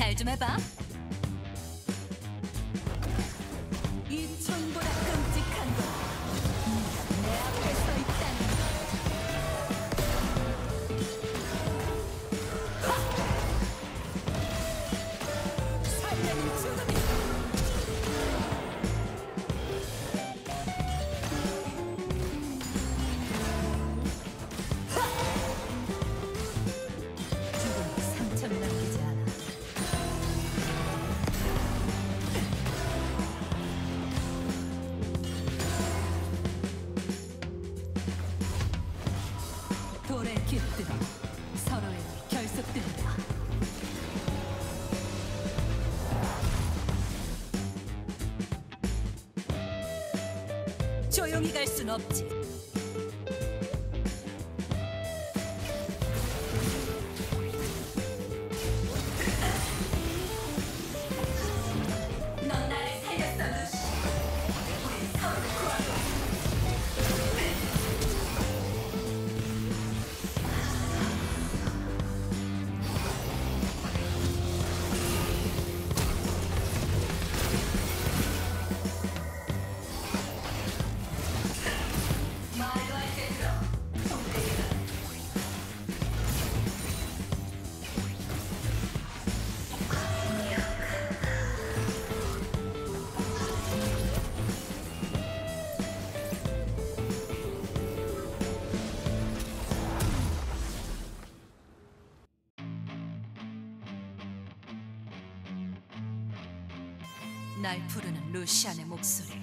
잘 좀 해봐. 이 천보라. 돌에 깃들어 서로에 결속된다. 조용히 갈 순 없지. 날 부르는 루시안의 목소리.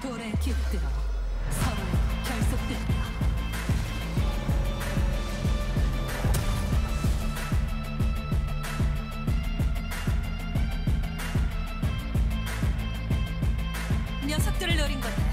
돌에 깃들어 서로 결속된다. 녀석들을 노린 거다.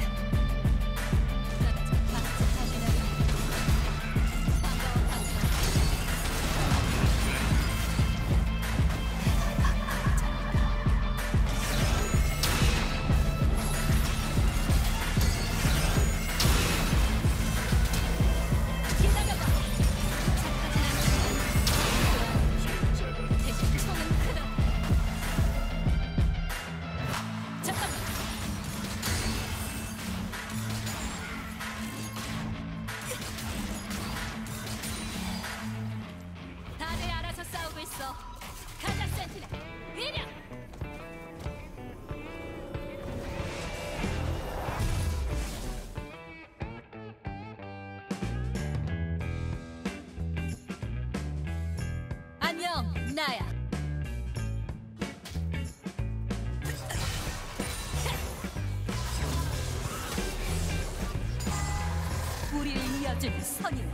나야. 우리를 이어줄 선임.